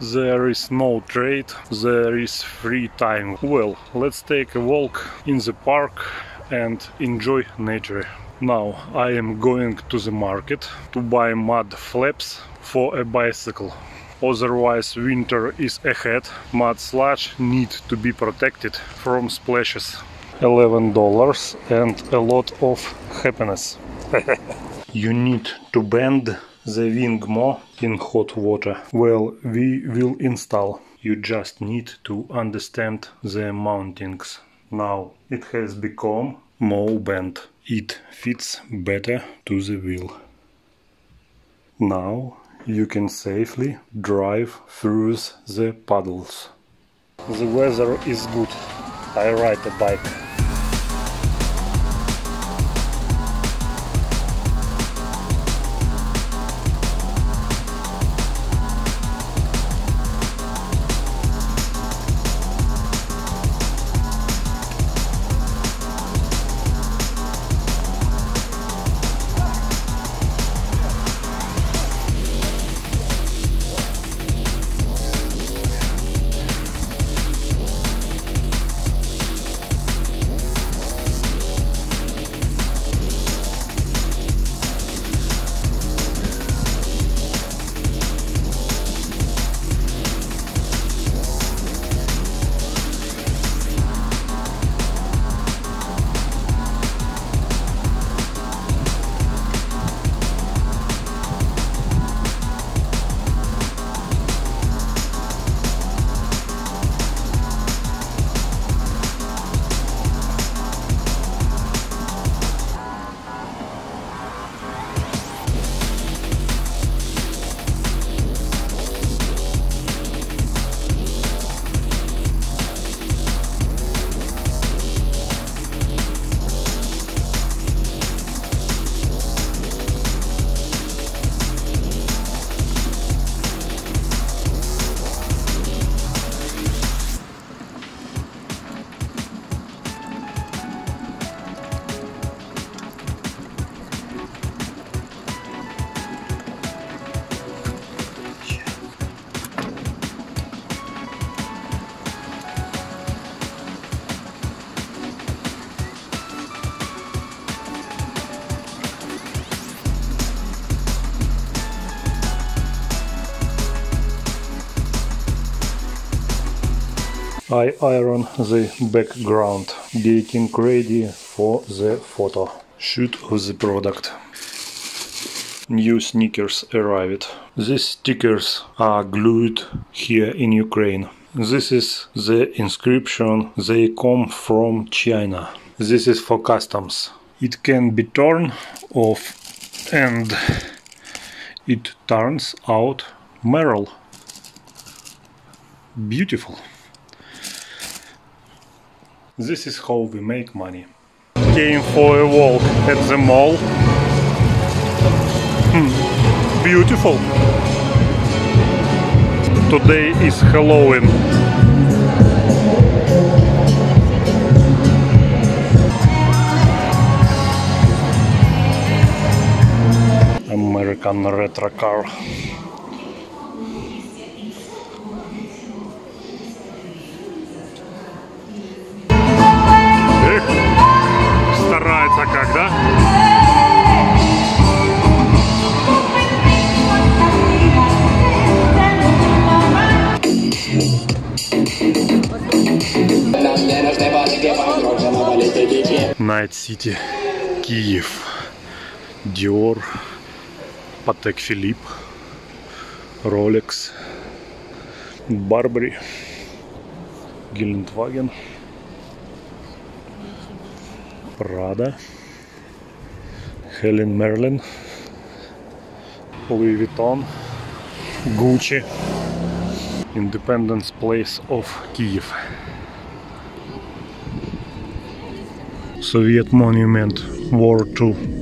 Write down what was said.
there is no trade, there is free time. Well, let's take a walk in the park and enjoy nature. Now I am going to the market to buy mud flaps for a bicycle. Otherwise winter is ahead, mud sludge need to be protected from splashes. $11 and a lot of happiness. you need to bend the wing more in hot water. Well, we will install. You just need to understand the mountings. Now it has become more bent. It fits better to the wheel. Now you can safely drive through the puddles. The weather is good. I ride a bike. I iron the background, getting ready for the photo shoot of the product. New sneakers arrived. These stickers are glued here in Ukraine. This is the inscription they come from China. This is for customs. It can be torn off and it turns out merle. Beautiful. This is how we make money. Came for a walk at the mall. Hmm. Beautiful. Today is Halloween. American retro car. Найт Сити, Киев, Диор, Патек Филипп, Rolex, Барбари, Гелендваген, Прада, Хелен Мерлин, Луи Витон, Гуччи, Independence Place of Киев. Soviet Monument War II